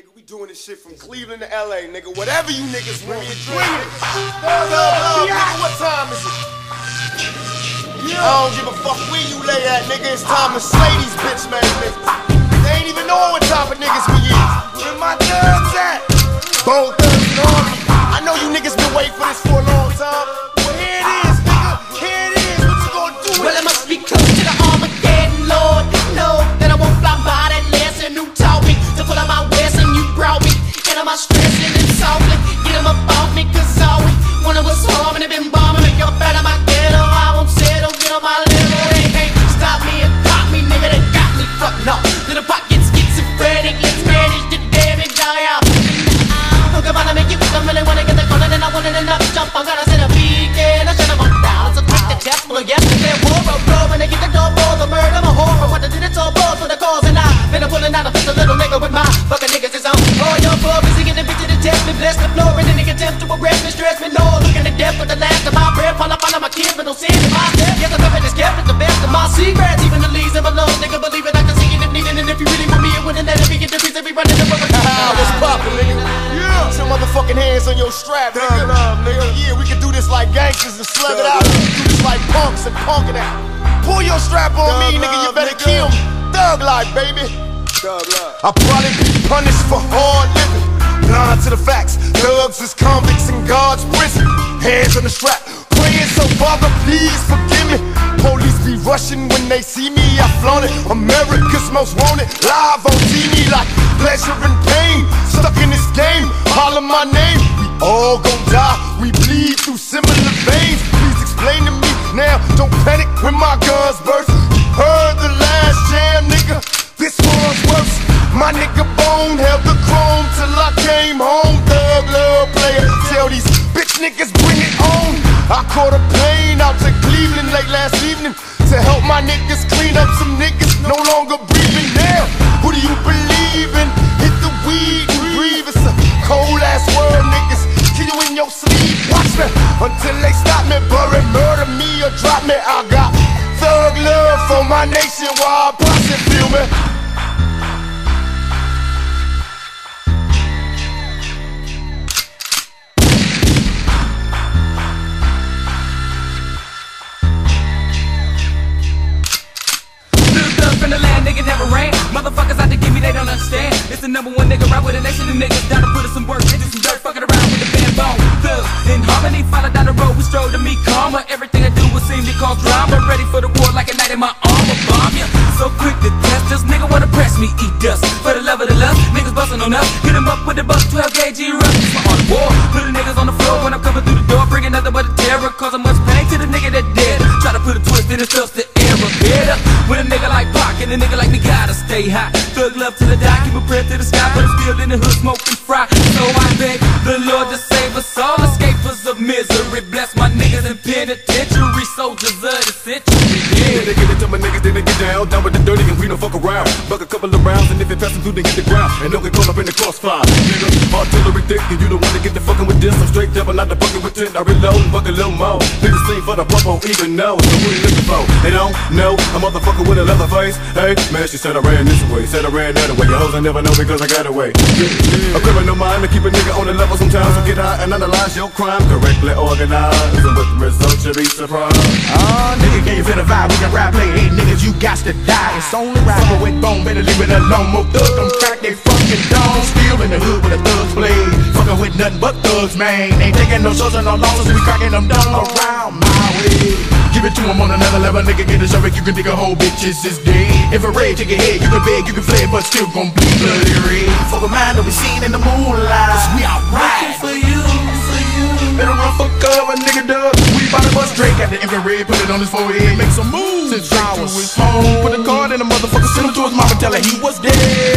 Nigga, we doing this shit from Cleveland to LA, nigga. Whatever you niggas want me to drink. nigga, what time is it? I don't give a fuck where you lay at, nigga. It's time to slay these bitch man niggas. They ain't even know what type of niggas we is. Where my thugs at? Bone Thugs and Harmony. I know you niggas been waiting for this I'm gonna set a beat, and I should have gone down. So take the test, well, yes, they're war, bro, bro. When they get the door for the murder, I'm a horror. What I did, it's all balls for the cause, and I've been pulling out a pistol, little nigga with my fucking niggas is on. All your poor busy getting bitch to the test me, bless the floor, and then they attempt to arrest me, stress me, no. Looking to death with the last of my breath, fall up on my kids, but no sin in my step. Yes, I'm in this gift, it's the best of my secrets, even the leaves in my lungs, nigga. Believe it, I can see it if needed, and if you really want me, it wouldn't let it be get the reason we running the. Ah, what's poppin', nigga? Yeah. Motherfucking hands on your strap, nigga. Love, nigga. Yeah, we can do this like gangsters and slug it out. Do this like punks and punk it out. Pull your strap on me, nigga. You better kill me. Thug life, baby. I'll probably be punished for hard living. Blind to the facts. Thugs is convicts in God's prison. Hands on the strap. Praying so, Father, please forgive me. Police be rushing when they see me. I flaunt it. America's most wanted. Live on TV like pleasure and pain. Stuck in this game. Holler my name. All gon' die. We bleed through similar veins. Please explain to me now. Don't panic when my guns burst. Heard the last jam, nigga. This one's worse. My nigga Bone held the chrome till I came home. Thug love player. Tell these bitch niggas bring it on. I caught a plane out to Cleveland late last evening to help my niggas clean up some niggas no longer breathing. Now, who do you believe in? Until they stop me, bury, murder me or drop me. I got thug love for my nation while I posse ran. Motherfuckers out to give me, they don't understand. It's the number one nigga right with a nation of niggas down to put in some work, into some dirt, fucking around we stroll to me karma. Everything I do will seem to cause drama. Ready for the war like a knight in my armor, bomb ya. So quick to test us, nigga wanna press me, eat dust. For the love of the lust, niggas bustin' on us. Hit 'em up with the bus, 12 gauge rough. It's my art war. Love to the die, keep a prayer to the sky, but I'm still in the hood smoking fry. So I beg the Lord to save us all, escapers of misery. Bless my niggas in penitentiary, soldiers of the century. Yeah, they get it to my niggas, then they get down. Down with the dirty and we don't fuck around. Buck a couple of rounds, and if it passes through, then hit the ground. And don't get caught up in the crossfire. Nigga, artillery thick, and you don't wanna get the this. I'm straight devil, not the fucking it. I reload and buck a little more. Nigga sing for the purple, even know. So what you looking for? They don't know. A motherfucker with a leather face. Hey, man, she said I ran this way. Said I ran that way. Your hoes I never know because I got away. Yeah. A criminal mind to keep a nigga on the level sometimes. So get high and analyze your crime correctly organized. And with the results, you'll be surprised. Oh, nigga, can you feel the vibe? We can rap, play, hey, niggas, you got to die. It's only right. Fucker with bone, better leave it alone. More thug, them crack they fucking dome. Still in the hood with a. Fucking with nothing but thugs, man. Ain't taking no shows and no losses, we cracking them down around my way. Give it to him on another level, nigga, get a show You can dig a whole bitches is dead. If a raid, take your head, you can beg, you can fled, but still gon' bleed bloody red. Fuck a mind that we seen in the moonlight. Cause we alright. for you, for you. Better run for cover, nigga, dub. We bout to bust Drake at the infrared, put it on his forehead, make some moves. Straight to his home. Put a card in the motherfucker, send him to his mama, tell her he was dead